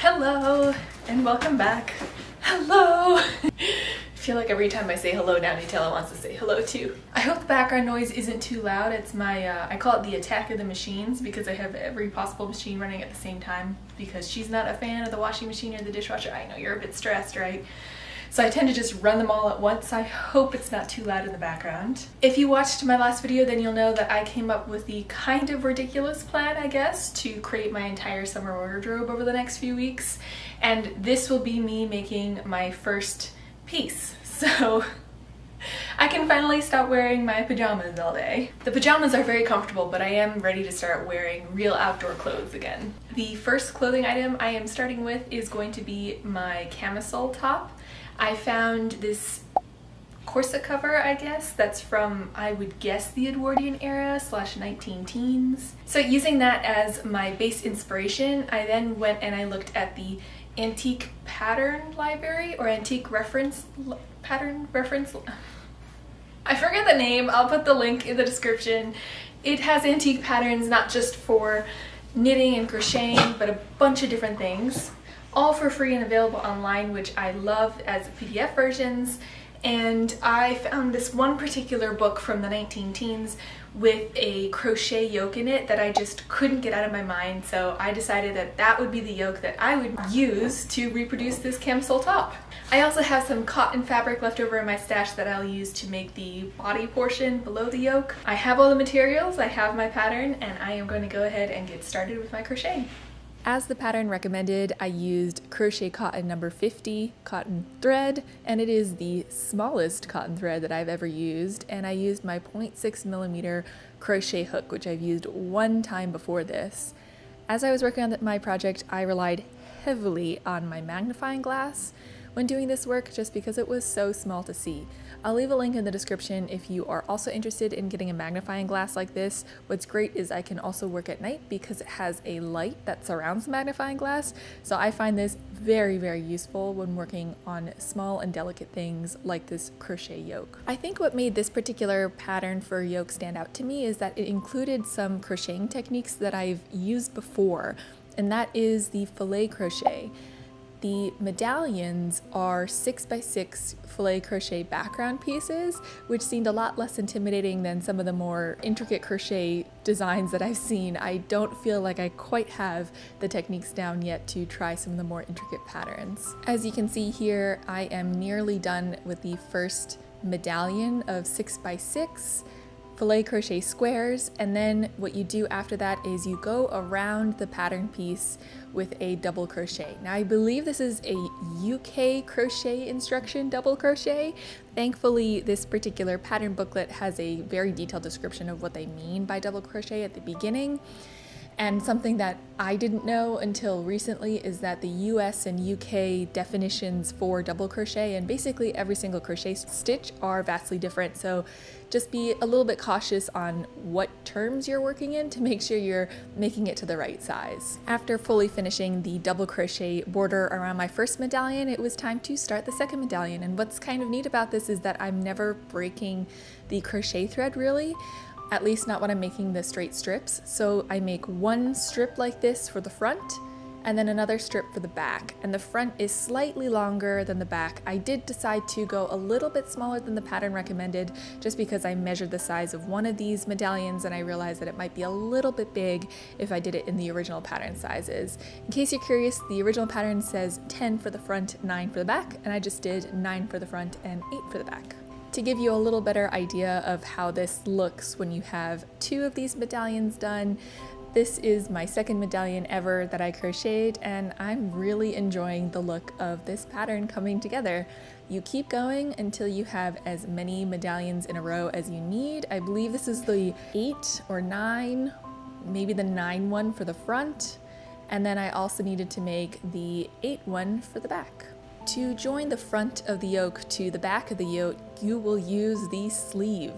Hello and welcome back. Hello. I feel like every time I say hello now, Nutella wants to say hello too. I hope the background noise isn't too loud. It's my, uh, I call it the attack of the machines because I have every possible machine running at the same time because she's not a fan of the washing machine or the dishwasher. I know you're a bit stressed, right? So I tend to just run them all at once. I hope it's not too loud in the background. If you watched my last video, then you'll know that I came up with the kind of ridiculous plan, I guess, to create my entire summer wardrobe over the next few weeks. And this will be me making my first piece. So I can finally stop wearing my pajamas all day. The pajamas are very comfortable, but I am ready to start wearing real outdoor clothes again. The first clothing item I am starting with is going to be my camisole top. I found this corset cover, I guess, that's from, I would guess, the Edwardian era slash 19 teens. So using that as my base inspiration, I then went and I looked at the antique pattern library or antique reference pattern reference I forget the name, I'll put the link in the description. It has antique patterns not just for knitting and crocheting, but a bunch of different things all for free and available online, which I love as PDF versions. And I found this one particular book from the 19 teens with a crochet yoke in it that I just couldn't get out of my mind. So I decided that that would be the yoke that I would use to reproduce this camisole top. I also have some cotton fabric left over in my stash that I'll use to make the body portion below the yoke. I have all the materials, I have my pattern, and I am going to go ahead and get started with my crochet. As the pattern recommended, I used crochet cotton number 50 cotton thread, and it is the smallest cotton thread that I've ever used, and I used my 0.6 millimeter crochet hook, which I've used one time before this. As I was working on my project, I relied heavily on my magnifying glass when doing this work just because it was so small to see. I'll leave a link in the description if you are also interested in getting a magnifying glass like this. What's great is I can also work at night because it has a light that surrounds the magnifying glass. So I find this very, very useful when working on small and delicate things like this crochet yoke. I think what made this particular pattern for yoke stand out to me is that it included some crocheting techniques that I've used before, and that is the filet crochet. The medallions are 6x6 filet crochet background pieces, which seemed a lot less intimidating than some of the more intricate crochet designs that I've seen. I don't feel like I quite have the techniques down yet to try some of the more intricate patterns. As you can see here, I am nearly done with the first medallion of 6x6 filet crochet squares and then what you do after that is you go around the pattern piece with a double crochet. Now I believe this is a UK crochet instruction double crochet. Thankfully this particular pattern booklet has a very detailed description of what they mean by double crochet at the beginning. And something that I didn't know until recently is that the US and UK definitions for double crochet and basically every single crochet stitch are vastly different. So just be a little bit cautious on what terms you're working in to make sure you're making it to the right size. After fully finishing the double crochet border around my first medallion, it was time to start the second medallion. And what's kind of neat about this is that I'm never breaking the crochet thread really at least not when I'm making the straight strips. So I make one strip like this for the front and then another strip for the back. And the front is slightly longer than the back. I did decide to go a little bit smaller than the pattern recommended just because I measured the size of one of these medallions and I realized that it might be a little bit big if I did it in the original pattern sizes. In case you're curious, the original pattern says 10 for the front, 9 for the back, and I just did 9 for the front and 8 for the back to give you a little better idea of how this looks when you have two of these medallions done. This is my second medallion ever that I crocheted and I'm really enjoying the look of this pattern coming together. You keep going until you have as many medallions in a row as you need. I believe this is the eight or nine, maybe the nine one for the front. And then I also needed to make the eight one for the back. To join the front of the yoke to the back of the yoke, you will use the sleeve.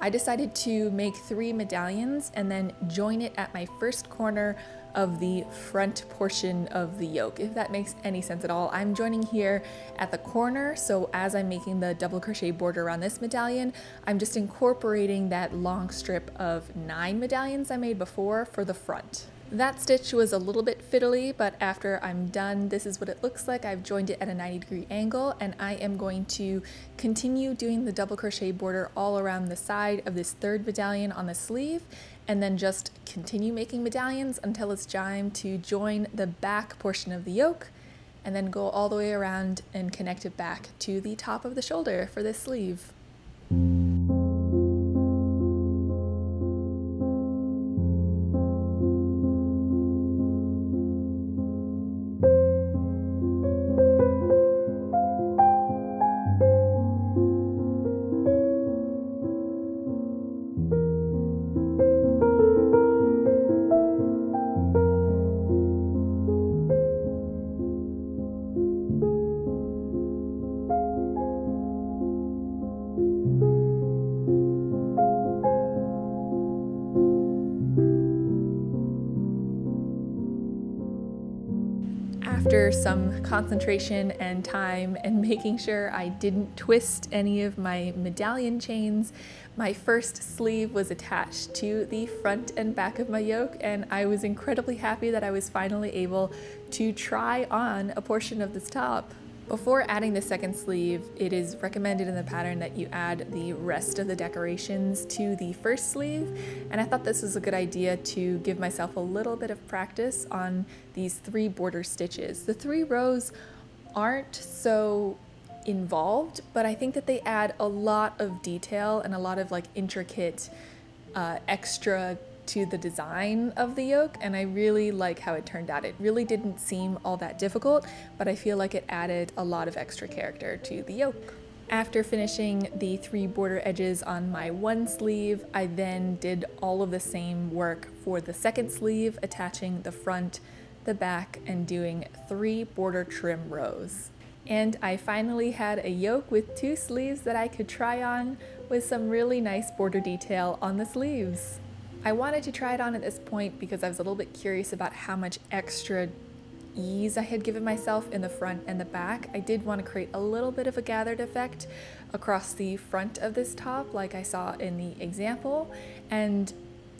I decided to make three medallions and then join it at my first corner of the front portion of the yoke, if that makes any sense at all. I'm joining here at the corner, so as I'm making the double crochet border around this medallion, I'm just incorporating that long strip of nine medallions I made before for the front. That stitch was a little bit fiddly, but after I'm done, this is what it looks like. I've joined it at a 90 degree angle and I am going to continue doing the double crochet border all around the side of this third medallion on the sleeve and then just continue making medallions until it's time to join the back portion of the yoke and then go all the way around and connect it back to the top of the shoulder for this sleeve. After some concentration and time and making sure I didn't twist any of my medallion chains, my first sleeve was attached to the front and back of my yoke and I was incredibly happy that I was finally able to try on a portion of this top. Before adding the second sleeve, it is recommended in the pattern that you add the rest of the decorations to the first sleeve, and I thought this was a good idea to give myself a little bit of practice on these three border stitches. The three rows aren't so involved, but I think that they add a lot of detail and a lot of like intricate uh, extra to the design of the yoke and I really like how it turned out. It really didn't seem all that difficult, but I feel like it added a lot of extra character to the yoke. After finishing the three border edges on my one sleeve, I then did all of the same work for the second sleeve, attaching the front, the back, and doing three border trim rows. And I finally had a yoke with two sleeves that I could try on with some really nice border detail on the sleeves. I wanted to try it on at this point because I was a little bit curious about how much extra ease I had given myself in the front and the back. I did want to create a little bit of a gathered effect across the front of this top like I saw in the example and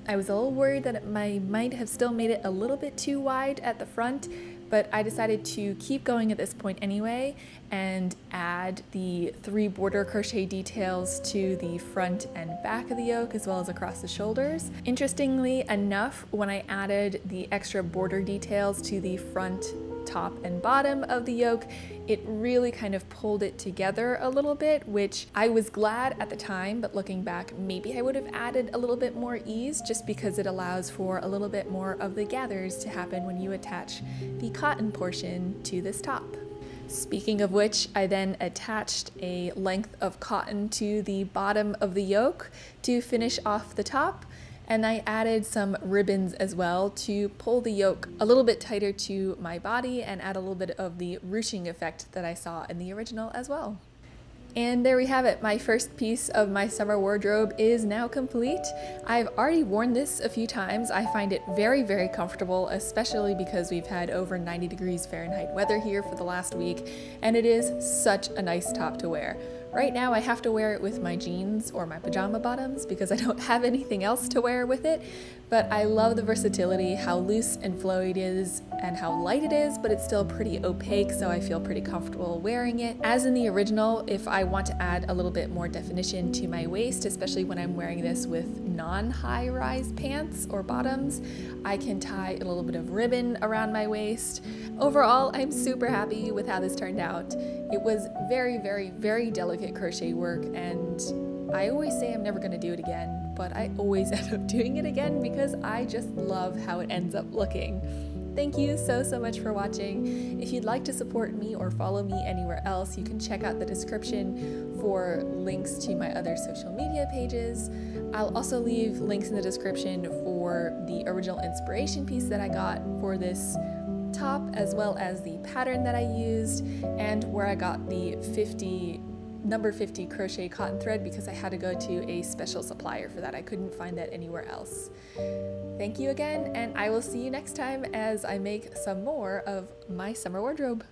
I was a little worried that it might have still made it a little bit too wide at the front but I decided to keep going at this point anyway and add the three border crochet details to the front and back of the yoke as well as across the shoulders. Interestingly enough, when I added the extra border details to the front top and bottom of the yoke, it really kind of pulled it together a little bit, which I was glad at the time, but looking back, maybe I would have added a little bit more ease just because it allows for a little bit more of the gathers to happen when you attach the cotton portion to this top. Speaking of which, I then attached a length of cotton to the bottom of the yoke to finish off the top and I added some ribbons as well to pull the yoke a little bit tighter to my body and add a little bit of the ruching effect that I saw in the original as well. And there we have it. My first piece of my summer wardrobe is now complete. I've already worn this a few times. I find it very, very comfortable, especially because we've had over 90 degrees Fahrenheit weather here for the last week, and it is such a nice top to wear. Right now I have to wear it with my jeans or my pajama bottoms because I don't have anything else to wear with it, but I love the versatility, how loose and flowy it is, and how light it is, but it's still pretty opaque, so I feel pretty comfortable wearing it. As in the original, if I want to add a little bit more definition to my waist, especially when I'm wearing this with non-high rise pants or bottoms, I can tie a little bit of ribbon around my waist. Overall, I'm super happy with how this turned out. It was very, very, very delicate crochet work and I always say I'm never going to do it again, but I always end up doing it again because I just love how it ends up looking. Thank you so, so much for watching. If you'd like to support me or follow me anywhere else, you can check out the description for links to my other social media pages. I'll also leave links in the description for the original inspiration piece that I got for this top, as well as the pattern that I used, and where I got the 50 number 50 crochet cotton thread because I had to go to a special supplier for that. I couldn't find that anywhere else. Thank you again, and I will see you next time as I make some more of my summer wardrobe.